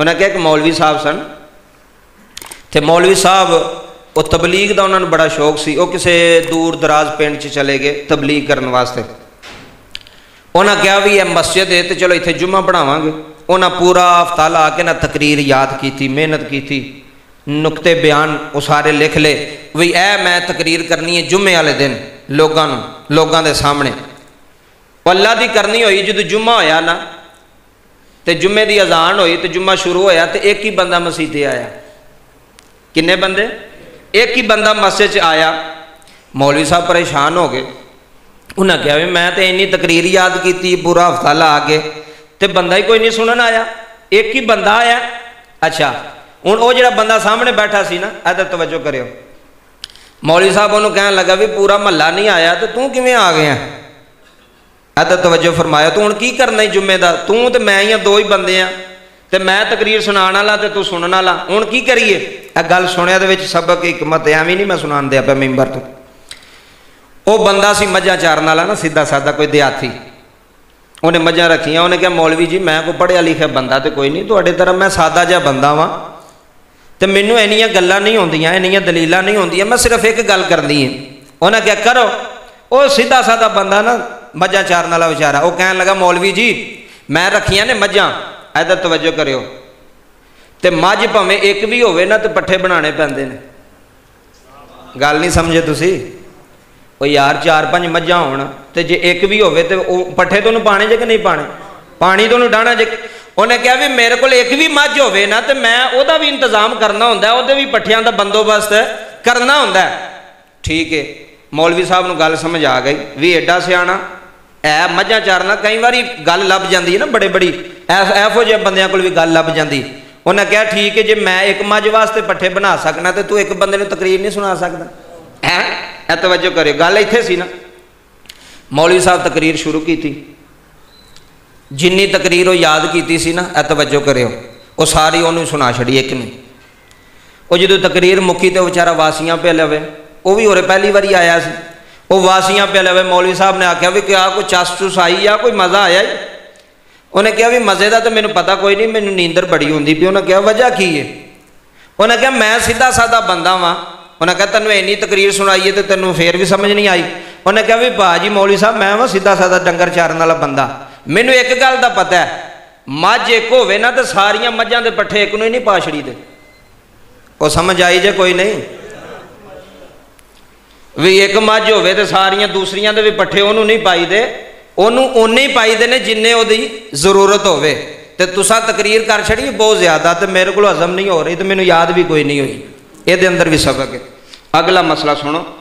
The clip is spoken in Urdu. انہیں کہا کہ مولوی صاحب سن تو مولوی صاحب وہ تبلیغ کا انہوں نے بڑا شوق سی وہ کسی دور دراز چلے گئے تبلیغ کرنے واسطے انہوں نے کہا بھی یہ مسجد ہے تو چلو اتنے جُمہ پڑھاواں گے انہیں پورا ہفتہ لا کے نہ تقریر یاد کی محنت کی نقطے بیان وہ سارے لکھ لے بھی اے میں تقریر کرنی ہے جمے والے دن لوگوں لوگوں کے سامنے دی کرنی ہوئی جی جمعہ ہوا نا تو جمعے کی اذان ہوئی تو جمعہ شروع ہوا تو ایک ہی بندہ مسیح آیا کنے بندے ایک ہی بندہ مسجد آیا مولوی صاحب پریشان ہو گئے انہیں کہا بھی میں تقریر یاد کی پورا ہفتہ لا کے تو بندہ ہی کوئی نہیں سنن آیا ایک ہی بندہ آیا اچھا ہوں وہ جڑا بندہ سامنے بیٹھا نا ادھر توجہ کرو مولوی صاحب انہوں کہیں لگا بھی پورا محلہ نہیں آیا تو تے آ گیا ادا توجہ فرمایا تو ہوں کی کرنا جمعے دار توں تو میں ہاں، دو ہی بندے ہیں تو میں تقریر سنا آن لا ہوں کی کریے گل سنیا سبق ایک ایم ہی نہیں میں سنا دیا پہ ممبر تو وہ سی مجھا چارن والا نا سیدھا سادہ کوئی دیہاتی انہیں مجھا رکھی انہیں کہا مولوی جی میں کوئی پڑھیا لکھا بندہ تو کوئی نہیں طرح میں سادہ جا بندہ وا تو مینو ایلا نہیں ہوں دلیل نہیں ہوں میں صرف ایک گل کرنی انہیں کیا کرو وہ سیدھا سادہ بندہ نا مجھا چار والا بچارا وہ کہیں لگا مولوی جی میں رکھیں نا مجھا ایوجہ کرو تو مجھ پہ ایک بھی ہو تو پٹھے بنا پہ گل نہیں سمجھے تو یار چار پانچ مجھا ہونا جی ایک بھی ہو پٹھے تو پا ج نہیں پانے پانی تو انہیں کیا بھی میرے کو ایک بھی مجھ ہو تو میں وہ انتظام کرنا ہوں وہ پٹھیا کا بندوبست کرنا ہوں ٹھیک ہے مولوی صاحب گل سمجھ آ گئی بھی ایڈا سیا ای مجاں چارنا کئی بار گل لب جاندی ہے نا بڑے بڑی ایو جہاں بندے کو گل لب جاندی انہیں کہا ٹھیک ہے جی میں ایک مجھ واسطے پٹھے بنا سکنا تو ایک بندے نے تقریر نہیں سنا سکتا ای اتوجہ صاحب تقریر شروع کی تھی جنی تقریر وہ یاد کی تھی سی نا اتوجہ کرو وہ ساری انہوں سنا چڑی ایک نہیں وہ جدو تقریر مکی تو بے چارہ واسیا پہ لوگ وہ بھی اور پہلی بار آیا سی وہ واسیاں پہ لے مولوی صاحب نے آخیا بھی کیا کوئی چس چس آئی یا کوئی مزہ آیا ہی جی؟ انہیں کیا بھی مزے کا تو مجھے پتا کوئی نہیں میری نیندر بڑی ہوں بھی انہیں نے کہا وجہ کی ہے انہیں کہا میں سیدھا سادہ بندہ انہیں تینوں اینی تقریر سنائی ہے تو تینوں پھر بھی سمجھ نہیں آئی انہیں کہا بھی بھا جی مولی صاحب میں سیدھا سادہ ڈنگر چارن والا بندہ میم ایک گل کا پتا ہے مجھ ایک ہوئے نا تو ساریا مجھاں دے پٹھے ایک نہیں پا دے وہ سمجھ آئی جی کوئی نہیں ਵੀ ਇੱਕ ਮੱਝ ਹੋਵੇ ਤੇ ਸਾਰੀਆਂ ਦੂਸਰੀਆਂ ਦੇ ਵੀ ਪੱਠੇ ਉਹਨੂੰ ਨਹੀਂ ਪਾਈਦੇ ਉਹਨੂੰ ਉਨੇ ਹੀ ਪਾਈਦੇ ਨੇ ਜਿੰਨੇ ਉਹਦੀ ਜ਼ਰੂਰਤ ਹੋਵੇ ਤੇ ਤੁਸੀਂ ਤਕਰੀਰ ਕਰ ਛੜੀ ਬਹੁਤ ਜ਼ਿਆਦਾ ਤੇ ਮੇਰੇ ਕੋਲ ਹਜ਼ਮ ਨਹੀਂ ਹੋ ਰਹੀ ਤੇ ਮੈਨੂੰ ਯਾਦ ਵੀ ਕੋਈ ਨਹੀਂ ਹੋਈ ਇਹਦੇ ਅੰਦਰ ਵੀ ਸਬਕ ਹੈ ਅਗਲਾ ਮਸਲਾ ਸੁਣੋ